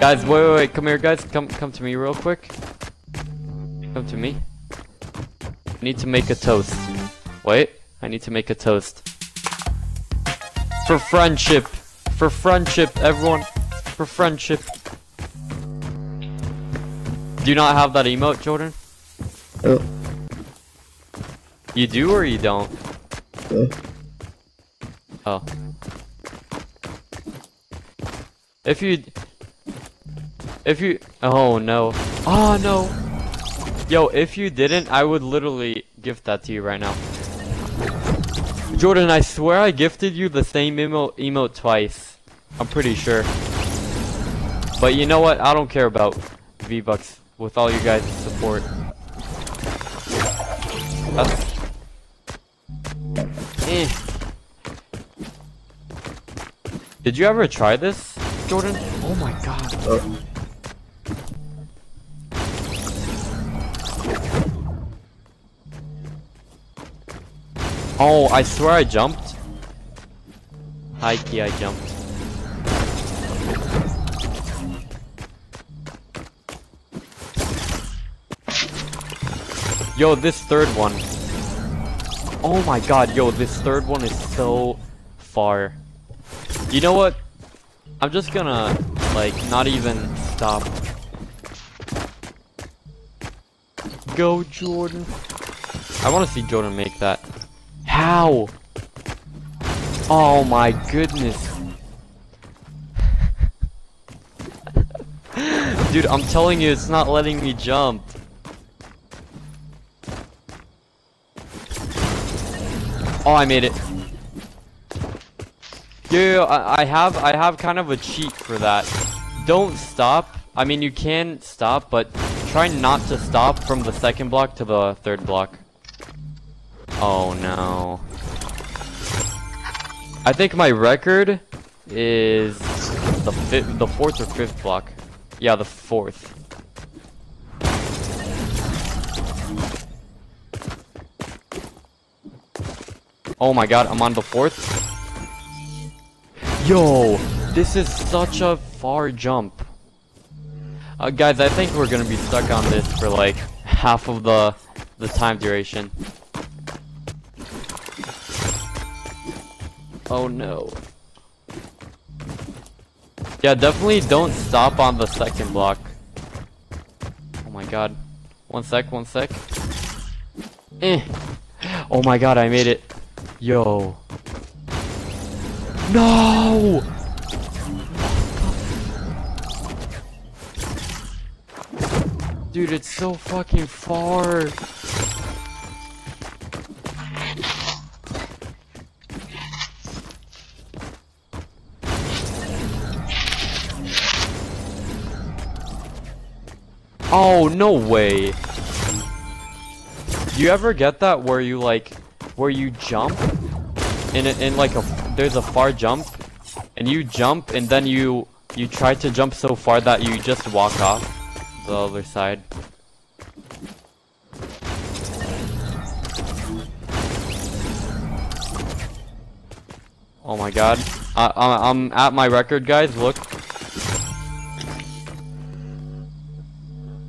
Guys, wait, wait, wait, come here, guys. Come, come to me real quick. Come to me. I need to make a toast. Wait, I need to make a toast. For friendship. For friendship, everyone. For friendship. Do you not have that emote, Jordan? Oh, You do or you don't? oh. Oh. If you... If you... Oh, no. Oh, no. Yo, if you didn't, I would literally gift that to you right now. Jordan, I swear I gifted you the same emo emote twice. I'm pretty sure. But you know what? I don't care about V-Bucks with all you guys' support. That's... Eh. Did you ever try this, Jordan? Oh my god. Oh. Oh, I swear I jumped. High key, I jumped. Yo, this third one. Oh my god, yo, this third one is so far. You know what? I'm just gonna, like, not even stop. Go, Jordan. I want to see Jordan make that. How? Oh my goodness. Dude, I'm telling you, it's not letting me jump. Oh, I made it. Yo, I, I have, I have kind of a cheat for that. Don't stop. I mean, you can stop, but try not to stop from the second block to the third block. Oh no. I think my record is the fifth, the fourth or fifth block. Yeah, the fourth. Oh my god, I'm on the fourth. Yo, this is such a far jump. Uh, guys, I think we're gonna be stuck on this for like half of the the time duration. Oh no. Yeah, definitely don't stop on the second block. Oh my god. One sec, one sec. Eh. Oh my god, I made it. Yo. No! Dude, it's so fucking far. Oh, no way. Do You ever get that where you like, where you jump in a, in like a, there's a far jump and you jump and then you, you try to jump so far that you just walk off the other side. Oh my god. I, I, I'm at my record, guys. Look.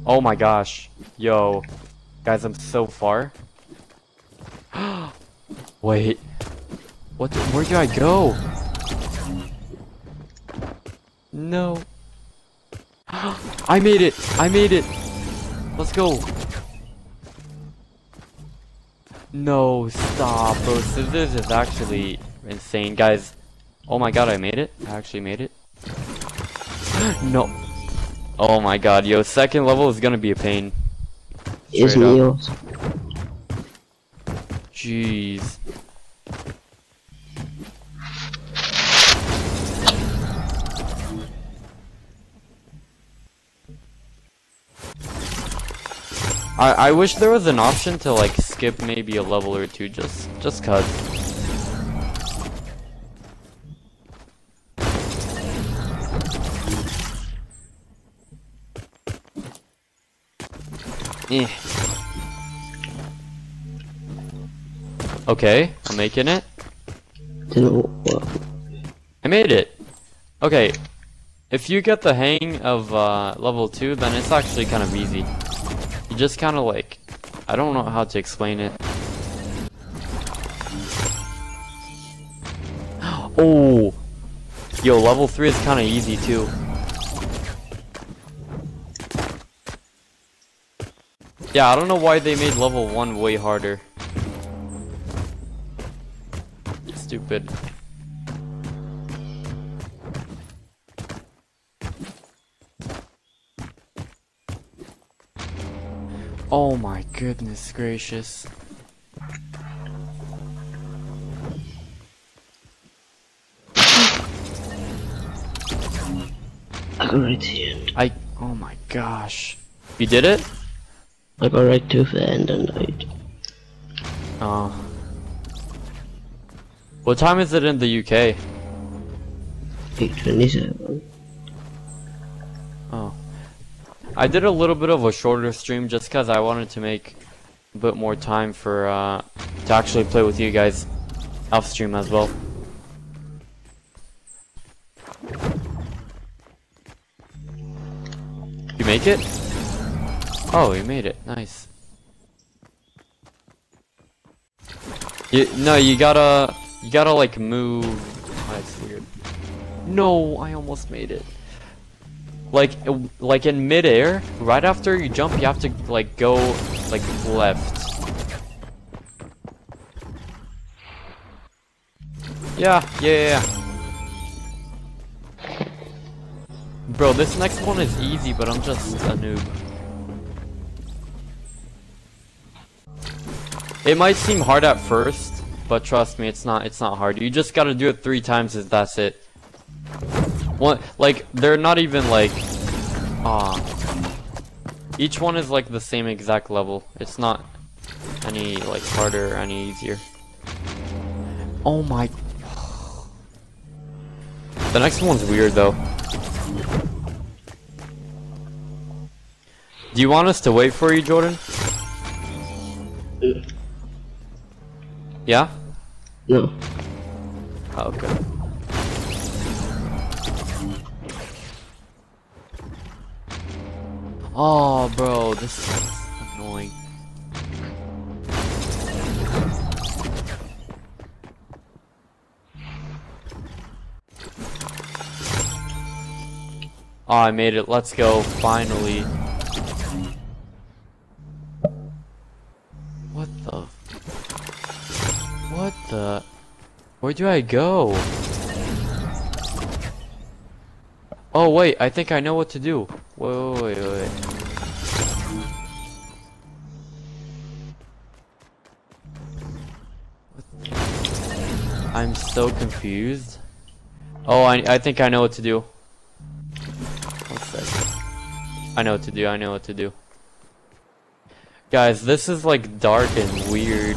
Oh my gosh. Yo. Guys, I'm so far. Wait. What? The, where do I go? No. I made it! I made it! Let's go! No, stop, this is actually insane, guys. Oh my god, I made it. I actually made it. no. Oh my god, yo, second level is gonna be a pain. Is Straight Jeez. I I wish there was an option to like skip maybe a level or two just just cuz. Eh. Okay, I'm making it. I made it. Okay. if you get the hang of uh, level 2, then it's actually kind of easy. You just kind of like, I don't know how to explain it. Oh! Yo, level 3 is kind of easy too. Yeah, I don't know why they made level 1 way harder. Stupid. Oh my goodness gracious. I got right to the end. I oh my gosh. You did it? I got right to the end and died. Oh. What time is it in the UK? 827. Oh. I did a little bit of a shorter stream just because I wanted to make a bit more time for uh, to actually play with you guys off stream as well. You make it? Oh, you made it. Nice. You, no, you gotta, you gotta like move. Ah, That's weird. No, I almost made it. Like, like in midair, right after you jump, you have to like go like left. Yeah, yeah. yeah. Bro, this next one is easy, but I'm just a noob. It might seem hard at first, but trust me, it's not. It's not hard. You just gotta do it three times, and that's it. One, like, they're not even like, ah. Each one is like the same exact level. It's not any like harder or any easier. Oh my. The next one's weird though. Do you want us to wait for you, Jordan? Yeah? No. Oh, ah, okay. Oh, bro, this is annoying. Oh, I made it. Let's go. Finally. Where do I go? Oh wait, I think I know what to do. Wait, wait, wait, wait. I'm so confused. Oh, I, I think I know what to do. I know what to do, I know what to do. Guys, this is like dark and weird.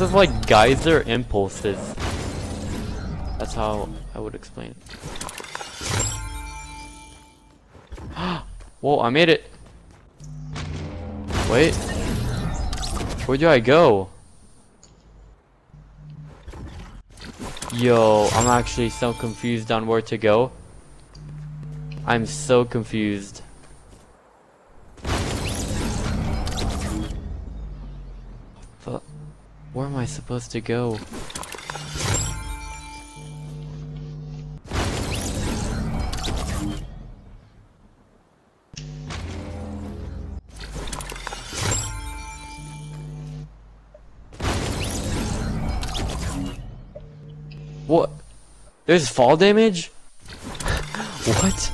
This is like geyser impulses. That's how I would explain it. Whoa, I made it. Wait. Where do I go? Yo, I'm actually so confused on where to go. I'm so confused. Where am I supposed to go? What? There's fall damage? what?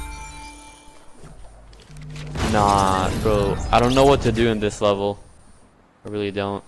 Nah, bro. I don't know what to do in this level. I really don't.